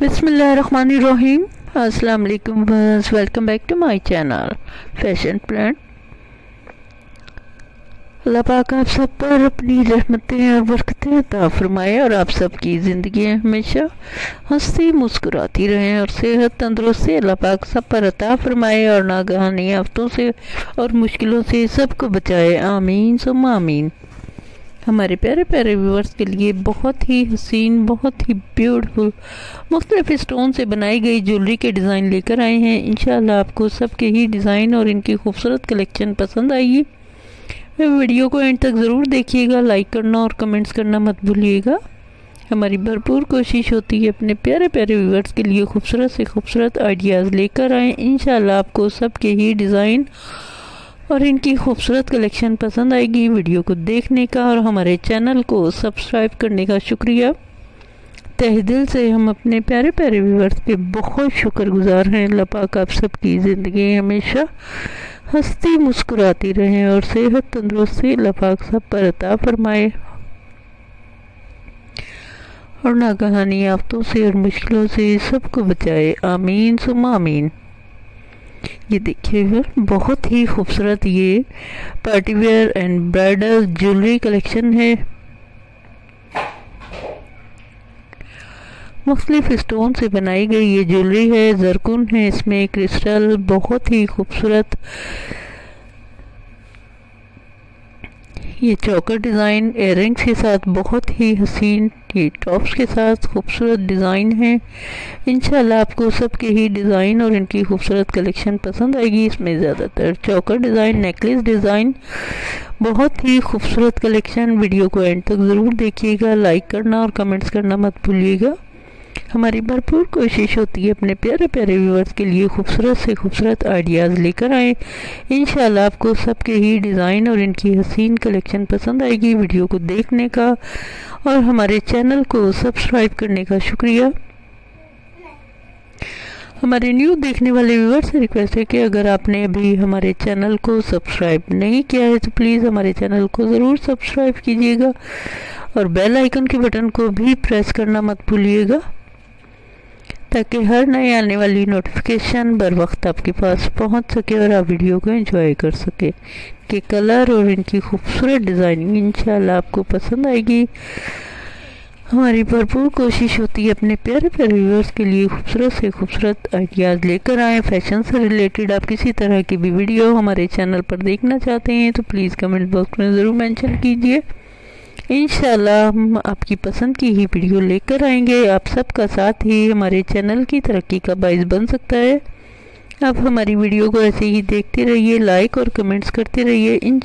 बिसमीम अस्सलाम वालेकुम welcome back to my channel fashion plan अल्लाह पाक आप सब पर अपनी रहमतें और बरकतें अता फरमाए और आप सबकी ज़िंदगी हमेशा हंसती मुस्कुराती रहें और सेहत तंदुरुस्ती अल्लाह पाक सब पर अता फरमाए और नागहानी आफतों से और मुश्किलों से सबको बचाए। आमीन सुम आमीन। हमारे प्यारे प्यारे व्यूवर्स के लिए बहुत ही हसीन, बहुत ही ब्यूटीफुल मुख्तलिफ़ स्टोन से बनाई गई ज्वेलरी के डिज़ाइन लेकर आए हैं। इन आपको सबके ही डिज़ाइन और इनकी खूबसूरत कलेक्शन पसंद आएगी। वीडियो को एंड तक ज़रूर देखिएगा लाइक करना और कमेंट्स करना मत भूलिएगा। हमारी भरपूर कोशिश होती है अपने प्यारे प्यारे व्यूवर्स के लिए खूबसूरत से खूबसूरत आइडियाज़ लेकर आएँ। इन आपको सबके ही डिज़ाइन और इनकी खूबसूरत कलेक्शन पसंद आएगी वीडियो को देखने का और हमारे चैनल को सब्सक्राइब करने का शुक्रिया। तह दिल से हम अपने प्यारे प्यारे व्यूवर्स के बहुत शुक्रगुजार हैं। लपाक आप सबकी ज़िंदगी हमेशा हंसती मुस्कुराती रहें और सेहत तंदुरुस्ती लपाक सब पर अता फरमाए। और ना कहानी आफतों से और मुश्किलों से सबको बचाए। आमीन सुम आमीन। ये देखिएगा बहुत ही खूबसूरत ये partywear and bridal jewellery collection है। मुख्तलिफ़ स्टोन से बनाई गई ये ज्वेलरी है, जरकुन है, इसमें क्रिस्टल, बहुत ही खूबसूरत ये चौकर डिज़ाइन एयरिंग्स के साथ बहुत ही हसीन, ये टॉप्स के साथ खूबसूरत डिज़ाइन है। इंशाल्लाह आपको सबके ही डिज़ाइन और इनकी खूबसूरत कलेक्शन पसंद आएगी। इसमें ज़्यादातर चौकर डिज़ाइन नेकलेस डिज़ाइन, बहुत ही खूबसूरत कलेक्शन। वीडियो को एंड तक ज़रूर देखिएगा लाइक करना और कमेंट्स करना मत भूलिएगा। हमारी भरपूर कोशिश होती है अपने प्यारे प्यारे व्यूवर्स के लिए खूबसूरत से खूबसूरत आइडियाज़ लेकर आएँ। इन आपको सबके ही डिज़ाइन और इनकी हसीन कलेक्शन पसंद आएगी वीडियो को देखने का। और हमारे चैनल को सब्सक्राइब करने का शुक्रिया। हमारे न्यू देखने वाले व्यूवर से रिक्वेस्ट है कि अगर आपने अभी हमारे चैनल को सब्सक्राइब नहीं किया है तो प्लीज़ हमारे चैनल को ज़रूर सब्सक्राइब कीजिएगा। और बेल आइकन के बटन को भी प्रेस करना मत भूलिएगा। ताकि हर नई आने वाली नोटिफिकेशन बर वक्त आपके पास पहुँच सके और आप वीडियो को एंजॉय कर सके। के कलर और इनकी खूबसूरत डिज़ाइनिंग इंशाल्लाह आपको पसंद आएगी। हमारी भरपूर कोशिश होती है अपने प्यारे प्यारे व्यूअर्स के लिए खूबसूरत से खूबसूरत आइडियाज़ लेकर आए। फ़ैशन से रिलेटेड आप किसी तरह की भी वीडियो हमारे चैनल पर देखना चाहते हैं तो प्लीज़ कमेंट बॉक्स में ज़रूर मेंशन कीजिए। इन हम आपकी पसंद की ही वीडियो लेकर आएँगे। आप सबका साथ ही हमारे चैनल की तरक्की का बायस बन सकता है। आप हमारी वीडियो को ऐसे ही देखते रहिए, लाइक और कमेंट्स करते रहिए। इन